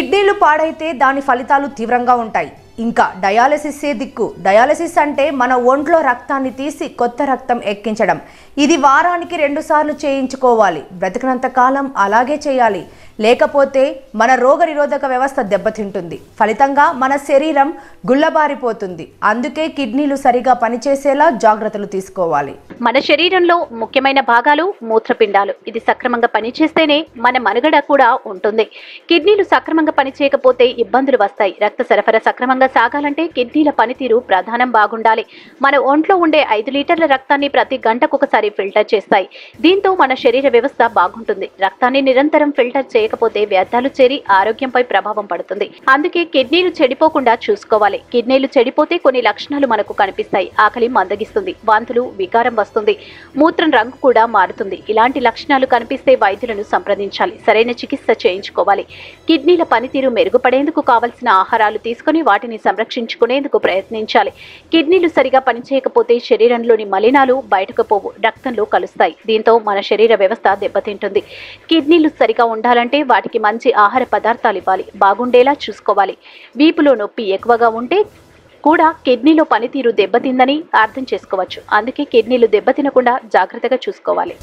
కిడ్నీలు పాడైతే దాని ఫలితాలు తీవ్రంగా ఉంటాయి. ఇంకా డయాలసిసే దిక్కు. డయాలసిస్ అంటే మన ఒంట్లో రక్తాన్ని తీసి కొత్త రక్తం ఎక్కించడం. ఇది వారానికి రెండుసార్లు చేయించుకోవాలి. బ్రతికినంత కాలం అలాగే చేయాలి. లేకపోతే మన రోగ నిరోధక వ్యవస్థ దెబ్బతింటుంది. ఫలితంగా మన శరీరం గుల్లబారిపోతుంది. అందుకే కిడ్నీలు సరిగా పనిచేసేలా జాగ్రత్తలు తీసుకోవాలి. మన శరీరంలో ముఖ్యమైన భాగాలు మూత్రపిండాలు. ఇది సక్రమంగా పనిచేస్తేనే మన మనుగడ కూడా ఉంటుంది. కిడ్నీలు సక్రమంగా పనిచేయకపోతే ఇబ్బందులు వస్తాయి. రక్త సరఫరా సక్రమంగా సాగాలంటే కిడ్నీల పనితీరు ప్రధానం బాగుండాలి. మన ఒంట్లో ఉండే ఐదు లీటర్ల రక్తాన్ని ప్రతి గంటకు ఒకసారి ఫిల్టర్ చేస్తాయి. దీంతో మన శరీర వ్యవస్థ బాగుంటుంది. రక్తాన్ని నిరంతరం ఫిల్టర్ చేయకపోతే వ్యర్థాలు చేరి ఆరోగ్యంపై ప్రభావం పడుతుంది. అందుకే కిడ్నీలు చెడిపోకుండా చూసుకోవాలి. కిడ్నీలు చెడిపోతే కొన్ని లక్షణాలు మనకు కనిపిస్తాయి. ఆకలి మందగిస్తుంది. వాంతులు వికారం వస్తుంది. మూత్రం రంగు కూడా మారుతుంది. ఇలాంటి లక్షణాలు కనిపిస్తే వైద్యులను సంప్రదించాలి. సరైన చికిత్స చేయించుకోవాలి. కిడ్నీల పనితీరు మెరుగుపడేందుకు కావలసిన ఆహారాలు తీసుకుని వాటిని సంరక్షించుకునేందుకు ప్రయత్నించాలి. కిడ్నీలు సరిగా పనిచేయకపోతే శరీరంలోని మలినాలు బయటకు పోవు రక్తంలో కలుస్తాయి. దీంతో మన శరీర వ్యవస్థ దెబ్బతింటుంది. కిడ్నీలు సరిగా ఉండాలంటే వాటికి మంచి ఆహార పదార్థాలు ఇవ్వాలి. బాగుండేలా చూసుకోవాలి. వీపులో నొప్పి ఎక్కువగా ఉంటే కూడా కిడ్నీలో పనితీరు దెబ్బతిందని అర్థం చేసుకోవచ్చు. అందుకే కిడ్నీలు దెబ్బతినకుండా జాగ్రత్తగా చూసుకోవాలి.